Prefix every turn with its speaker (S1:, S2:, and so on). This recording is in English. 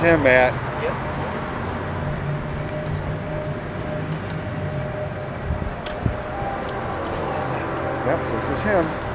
S1: him, Matt.
S2: Yep.
S1: Yep, this is him.